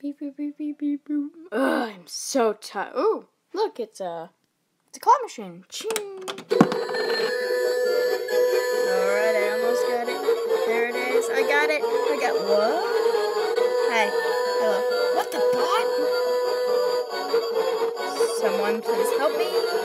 Beep beep beep beep beep boop. Ugh, I'm so tired. Ooh, look, it's a it's a claw machine. Ching. Alright, I almost got it. There it is. I got it. I got what? Hi. Hello. What the bot? Someone please help me.